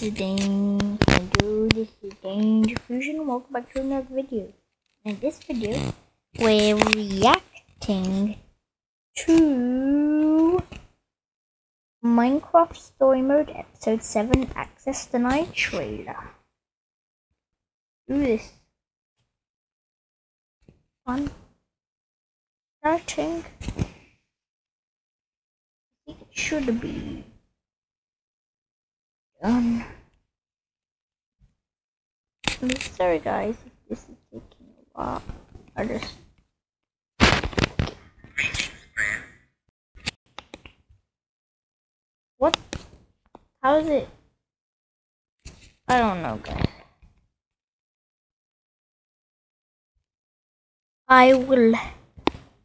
this is Dane. Hello, this is Diffusion welcome back to another video. In this video, we're reacting to Minecraft Story Mode Episode 7 Access Denied trailer. Do this. One. Starting. It should be done. I'm sorry guys this is taking a while. I just What? How is it? I don't know guys. I will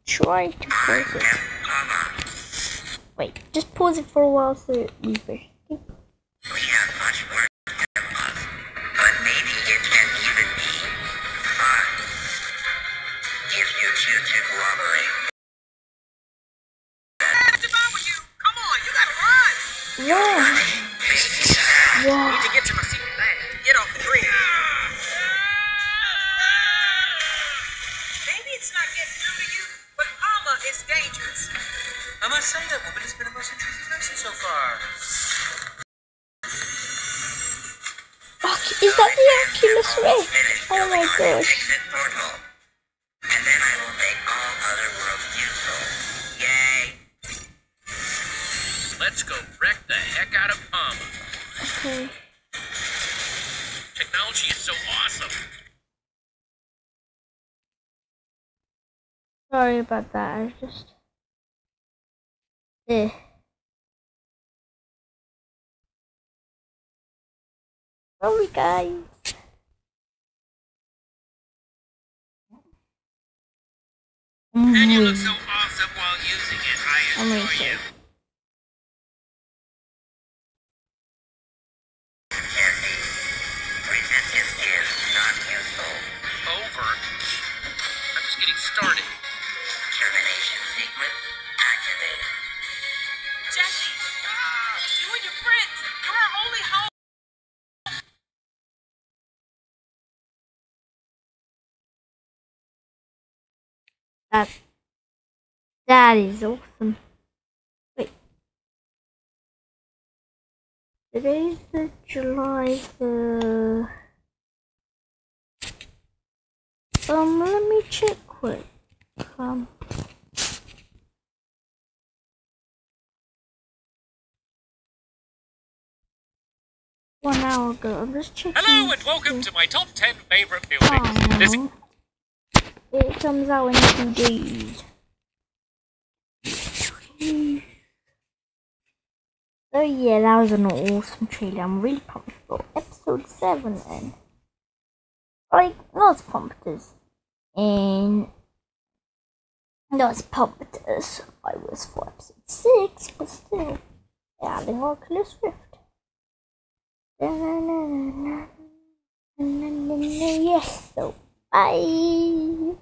try to pause it. Wait, just pause it for a while so it refreshes. Gotta run. Yeah. Need to get to my secret lab. Get off the grid. Maybe it's not getting through to you, but PAMA is dangerous. I must say that woman has been a most interesting person so far. Fuck, is that the Oculus Rift? Oh my gosh. Let's go wreck the heck out of PAMA. Okay. Technology is so awesome. Sorry about that. I was just. Eh. Sorry, guys. And you look so awesome while using it. I assure you. Termination sequence activated. Jesse, you and your friends, you're our only hope. That. That is awesome. Wait. Today's the July the. Um, let me check quick. Um. One hour ago. I'm just checking. Hello and welcome to my top 10 favorite Oh, buildings. This. It comes out in two days. Oh yeah, that was an awesome trailer. I'm really pumped for episode 7 and like not as pumped as in as pumped as I was for episode 6, but still adding Oculus Rift. Yes, so bye.